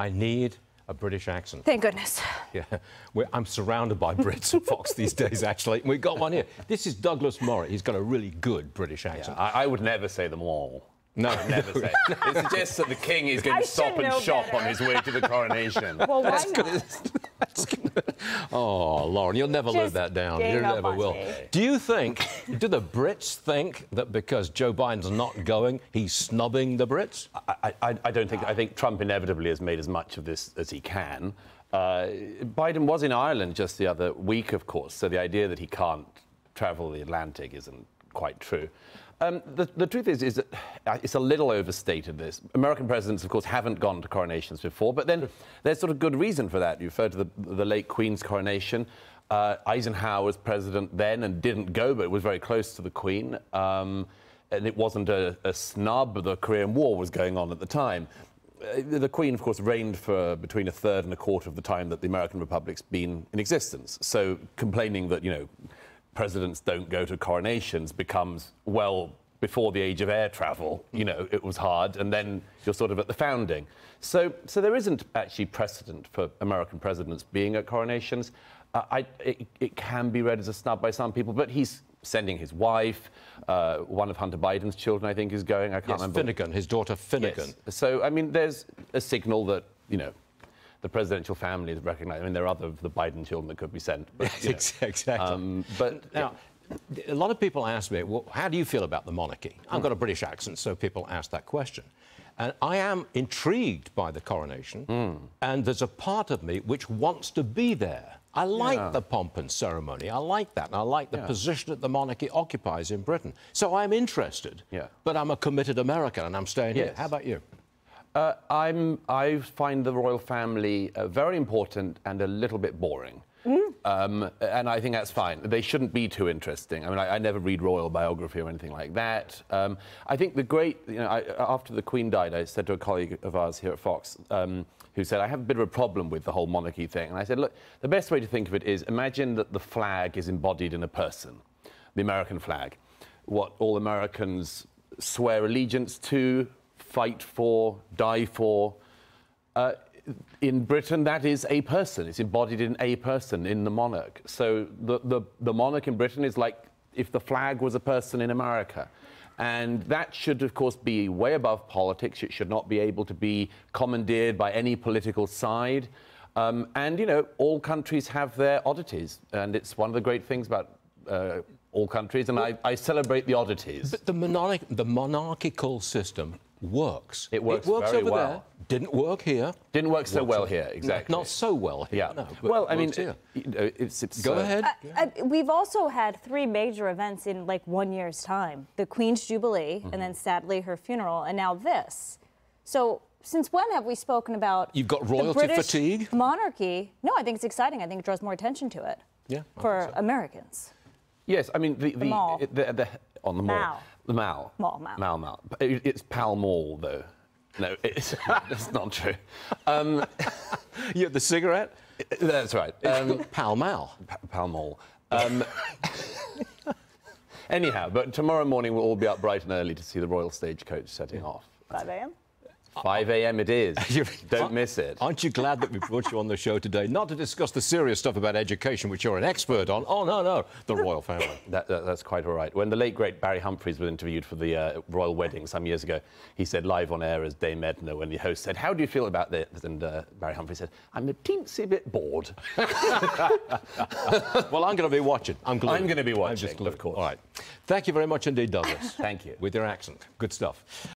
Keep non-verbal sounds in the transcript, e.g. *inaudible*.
I need a British accent. Thank goodness. Yeah, We're, I'm surrounded by Brits and Fox these days, actually. We've got one here. This is Douglas Murray. He's got a really good British accent. I, I would never say them all. No, Never say. *laughs* it suggests that the king is going I to stop and shop better. on his way to the coronation. Well, why not? *laughs* Oh, Lauren, you'll never live that down. You never will. me. Do you think, do the Brits think that because Joe Biden's not going, he's snubbing the Brits? I, I, I don't think. I think Trump inevitably has made as much of this as he can. Uh, Biden was in Ireland just the other week, of course, so the idea that he can't travel the Atlantic isn't quite true. Um, the, the truth is, is that uh, it's a little overstated. This American presidents, of course, haven't gone to coronations before, but then there's sort of good reason for that. You referred to the, the late Queen's coronation. Uh, Eisenhower was president then and didn't go, but it was very close to the Queen. Um, and it wasn't a, a snub. The Korean War was going on at the time. Uh, the Queen, of course, reigned for between a third and a quarter of the time that the American Republic's been in existence. So complaining that, you know, presidents don't go to coronations becomes, well, before the age of air travel, you know, it was hard, and then you're sort of at the founding. So, so there isn't actually precedent for American presidents being at coronations. Uh, I, it, it can be read as a snub by some people, but he's sending his wife. Uh, one of Hunter Biden's children, I think, is going. I can't Yes, remember. Finnegan, his daughter Finnegan. Yes. So, I mean, there's a signal that, you know, the presidential family is recognized. I mean, there are other of the Biden children that could be sent. But, you know, exactly. um, but Now, a lot of people ask me, well, how do you feel about the monarchy? I've got a British accent, so people ask that question. And I am intrigued by the coronation, Hmm. and there's a part of me which wants to be there. I like Yeah. the pomp and ceremony. I like that. And I like the Yeah. position that the monarchy occupies in Britain. So I'm interested. Yeah. But I'm a committed American and I'm staying here. Yes. How about you? Uh, I'm, I find the royal family uh, very important and a little bit boring. Um, and I think that's fine. They shouldn't be too interesting. I mean, I, I never read royal biography or anything like that. Um, I think the great, you know, I, after the Queen died, I said to a colleague of ours here at Fox, um, who said, I have a bit of a problem with the whole monarchy thing. And I said, look, the best way to think of it is imagine that the flag is embodied in a person, the American flag. What all Americans swear allegiance to, fight for, die for. Uh, in Britain, that is a person. It's embodied in a person, in the monarch. So the, the, the monarch in Britain is like if the flag was a person in America. And that should, of course, be way above politics. It should not be able to be commandeered by any political side. Um, and, you know, all countries have their oddities. And it's one of the great things about uh, all countries. And I, I celebrate the oddities. But the, monarch, the monarchical system works. It works It works very over well. there. Didn't work here. Didn't work so well here, exactly. Not so well here. Yeah. No, well, I mean, here. it's, it's Go uh, ahead. Uh, we've also had three major events in like one year's time the Queen's Jubilee, and then sadly her funeral, and now this. So, since when have we spoken about You've got royalty British fatigue? Monarchy. No, I think it's exciting. I think it draws more attention to it Yeah, for so. Americans. Yes, I mean the the, Mall. the, the on the mall, Mall. The mall, Mall, Mall. mall, mall. It- It's Pall Mall though. No, it's *laughs* that's not true. Um, *laughs* Yeah, the cigarette? that's right. Um, Pall Mall. P- Pall Mall. Um, *laughs* anyhow, but tomorrow morning we'll all be up bright and early to see the royal stagecoach setting off. 5 a.m. 5 a.m. it is. *laughs* Don't miss it. Aren't you glad that we brought you on the show today? Not to discuss the serious stuff about education, which you're an expert on. Oh, no, no, the royal family. *coughs* That, that- that's quite all right. When the late great Barry Humphries was interviewed for the uh, royal wedding some years ago, he said live on air as Dame Edna when the host said, "How do you feel about this?" And uh, Barry Humphries said, "I'm a teensy bit bored." *laughs* Well, I'm going to be watching. I'm glued. I'm gonna be I'm watching, just of course. All right. Thank you very much indeed, Douglas. *coughs* Thank you. With your accent. Good stuff.